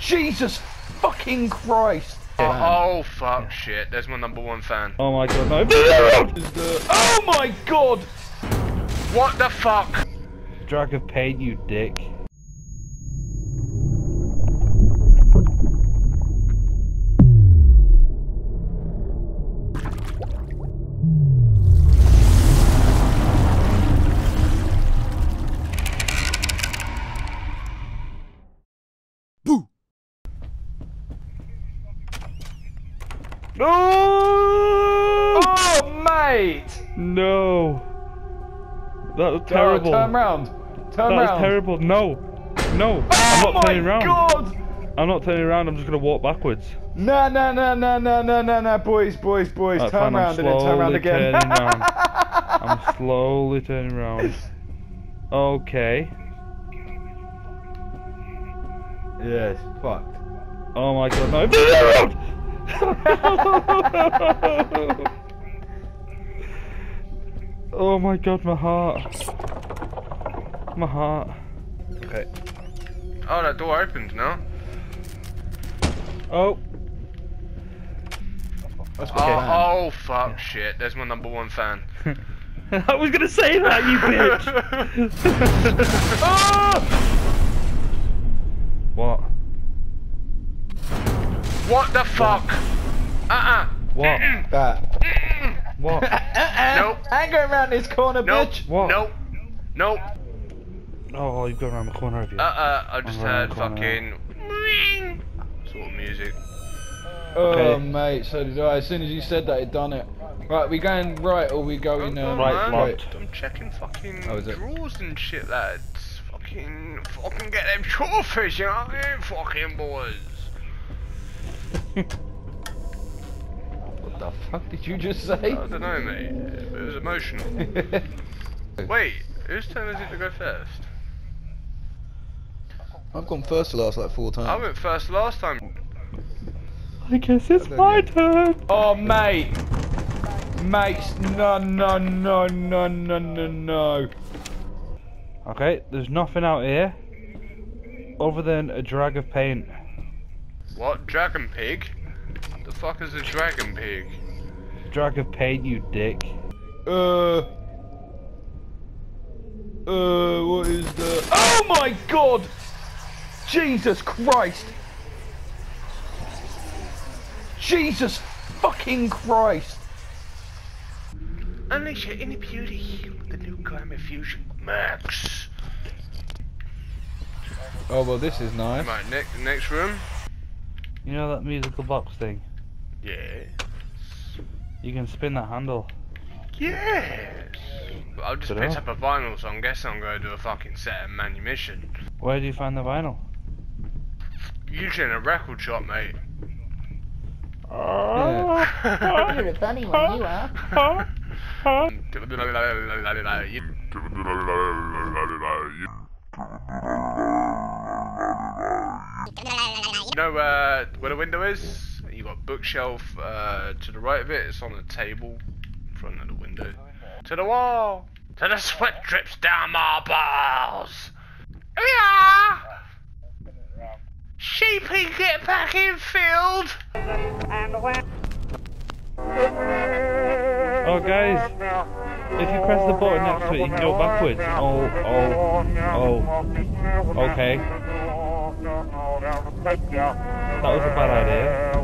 Jesus fucking Christ! Oh, oh fuck shit, there's my number one fan. Oh my god, no. oh my god! What the fuck? Drag of pain, you dick. No. That was terrible. turn round. Turn that round. was terrible. No. No. Oh I'm not turning oh around. god! I'm not turning around. I'm just going to walk backwards. No, no, no, no, no, no, no, no, boys, boys, boys. That's turn fine, I'm and then turn around again. I'm slowly turning around. Okay. yes, fucked. Oh my god, no. oh my god, my heart. My heart. Okay. Oh, that door opens now. Oh. That's Oh, oh fuck shit, there's my number one fan. I was gonna say that, you bitch! Ah! what? What the fuck? Uh-uh. What? That. What? Nope. I ain't going round this corner, Nope. bitch. What? Nope. Nope. Oh, you've gone around the corner, have you? Uh-uh. I just heard around the fucking... Sort of music. Oh, Okay. mate, so did I. As soon as you said that, it done it. Right, we going right or we going Hold um, on, right, I'm checking fucking Oh, is it? drawers and shit, lads. Fucking, fucking get them trophies, you know what I mean? Fucking boys. What the fuck did you just say? I don't know, mate. It was emotional. Wait, whose turn is it to go first? I've gone first to last like four times. I went first last time. I guess it's my turn. oh, mate. Mates, no, no, no, no, no, no, no. Okay, there's nothing out here other than a drag of paint. What? Dragon pig? The fuck is a dragon pig? Drag of paint, you dick. Uh. Uh, what is the. Oh my god! Jesus Christ! Jesus fucking Christ! Unleash your inner beauty with the new Climate Fusion Max. Oh, well, this is nice. Right, next next room. You know that musical box thing? Yes. You can spin that handle. Yes. I've just Good picked up a vinyl, so I'm guessing I'm going to do a fucking set of manumission. Where do you find the vinyl? Usually in a record shop, mate. Yeah. You're a funny one, you are. You know uh, where the window is? You got a bookshelf uh, to the right of it. It's on the table in front of the window. To the wall. To the sweat drips down my balls. Yeah. Sheepy, get back in field. Oh, guys, if you press the button next to it, you can go backwards. Oh, oh, oh. Okay. That was a bad idea.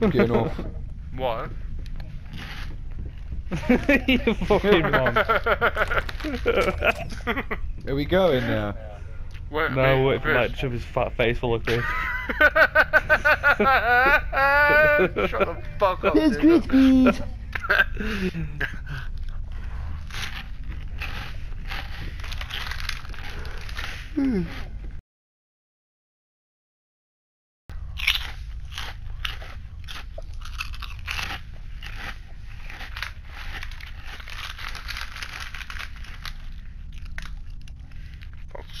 Getting off. What? you fucking mom. Are we going now? Wait, No, wait, wait for Chris. like shove his fat face full of crisp. Shut the fuck up. There's dude. Crispies. fuck's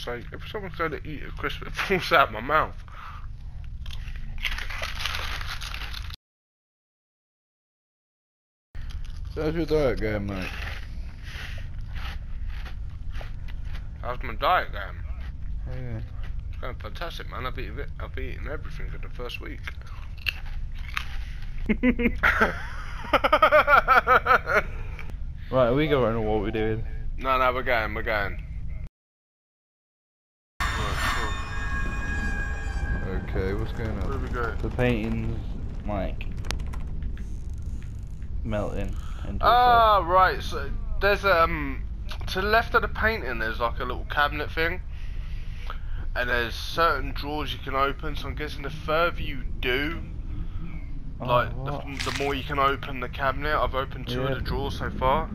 sake, if someone's going to eat a crisp, it falls out my mouth. So how's your diet going, mate? How's my diet going? Oh, yeah. It's going fantastic, man. I've eaten, it- I've eaten everything for the first week. Right, we go know what we're doing. no, no, we're going, we're going. Right, Okay, what's going on? go? The painting's like melting into Ah, right. So there's um to the left of the painting. There's like a little cabinet thing, and there's certain drawers you can open. So I'm guessing the further you do, itself. like oh, the, the more you can open the cabinet. I've opened two Yeah. of the drawers so far.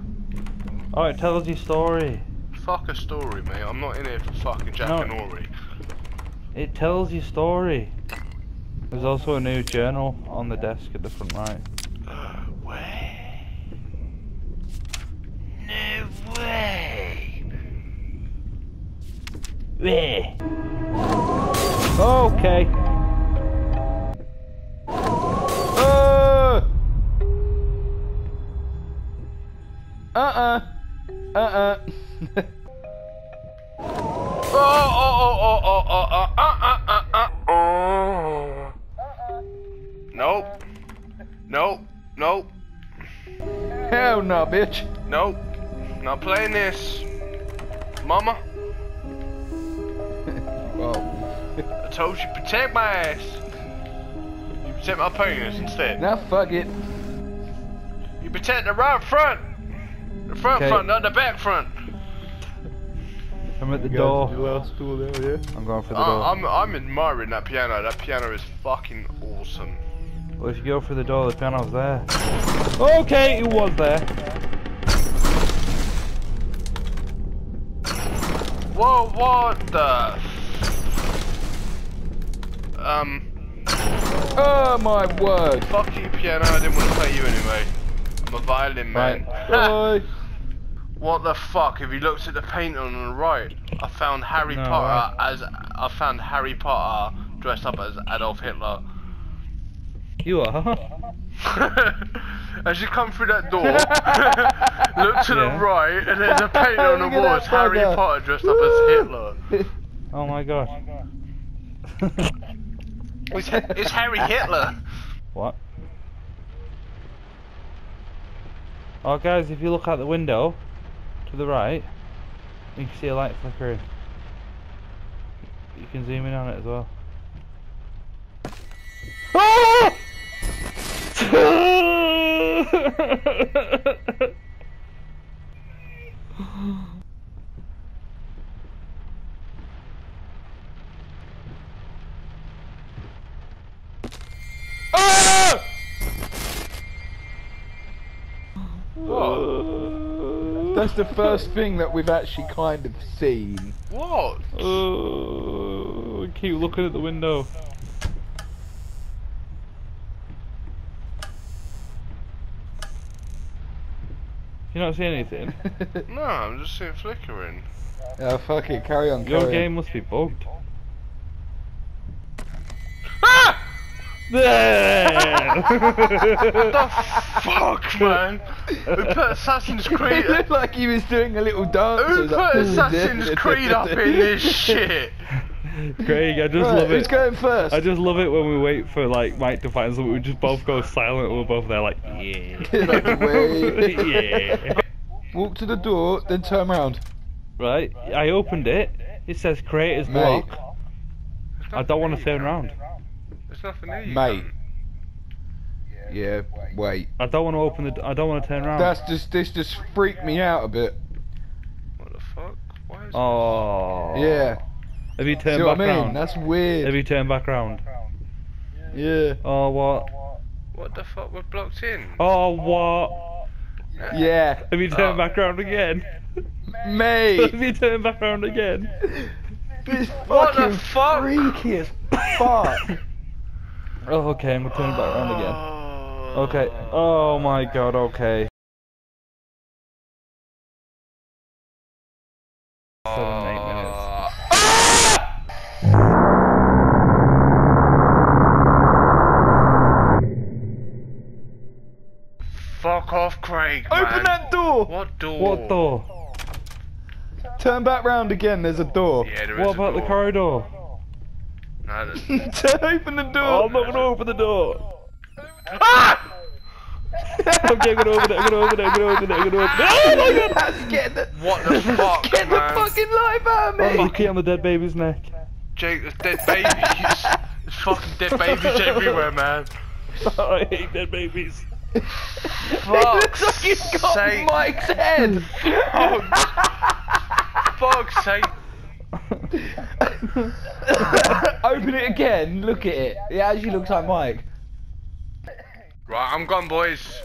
oh, it tells you story. Fuck a story, mate. I'm not in here for fucking Jack No. and Ori. It tells your story. There's also a new journal on the desk at the front right. way. No way. Yeah. Okay. Uh uh. Uh uh. Oh, oh, oh, oh, oh, oh, oh, Hell no, bitch. Nope. Not playing this. Mama, I told you protect my ass. You protect my penis instead. now fuck it. You protect the right front. The front Okay. front, not the back front. I'm at the door. last tool there, yeah. I'm going for the I, door. I'm, I'm admiring that piano. That piano is fucking awesome. Well, if you go through the door, the piano's there. Okay, it was there. Whoa, what the? Um, Oh my word. fuck you, piano. I didn't want to play you anyway. I'm a violin man. What the fuck? Have you looked at the painting on the right? I found Harry No, Potter as I found Harry Potter dressed up as Adolf Hitler. You are. as you come through that door, look to the right, and there's a painting on the wall. It's Harry bugger. Potter dressed up as Hitler. Oh my god. It's, it's Harry Hitler. what? Oh, guys, if you look out the window to the right, you can see a light flickering. You can zoom in on it as well. Ah! Ah! That's the first thing that we've actually kind of seen. What? Oh, keep looking at the window. You not see anything? No, I'm just seeing flickering. oh, fuck it, carry on, Your carry game must be bugged. Ah! There! the fuck, man? Who put Assassin's. Creed? It looked like he was doing a little dance. Who It was like, put Assassin's Creed up in this shit? Craig, I just Right, love who's it. going first? I just love it when we wait for like Mike to find something. We just both go silent. We're both there like, yeah, wait. yeah. Walk to the door, then turn around. Right, I opened it. It says creators Mate. block. I don't want to turn around. There's nothing there, you Mate. cunt. Yeah, wait. I don't want to open the. I don't want to turn around. That's just this just freaked me out a bit. What the fuck? Why is Oh. Yeah. Have you See turned what back I mean? round? That's Have weird. you turned back round? Yeah. Oh what? What the fuck? We're blocked in. Oh what? Yeah. Have you turned Oh. back round again? Mate. Have you turned back round again? This What the fucking fuck? freaky as fuck. Oh okay, I'm gonna back round again. Oh. Okay. Oh my god. Okay. Oh. Seven, Fuck off, Craig. Man. Open that door. What door? What door? Turn back round again. There's a door. Yeah, there is What a about the corridor? No, there's- open the Oh, door. I'm not gonna open the door. ah! okay, I'm gonna open it, I'm gonna open it, I'm gonna open it, I'm gonna open it. Oh my god! That's get the What the fuck, get the fucking life out of me. Oh, key on the dead baby's neck. Jake, there's dead babies. There's fucking dead babies everywhere, man. I hate dead babies. It looks like you've got sake. Mike's head. Oh, Fuck's sake. Open it again. Look at it. It actually looks like Mike. Right, I'm gone, boys.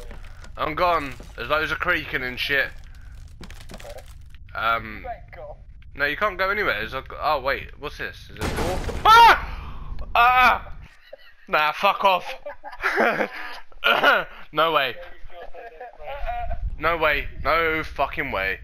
I'm gone. There's loads of creaking and shit. Um. No, you can't go anywhere. There's a, oh wait, what's this? Is it a door? Ah! Ah! Nah, fuck off. no way. No way. No fucking way.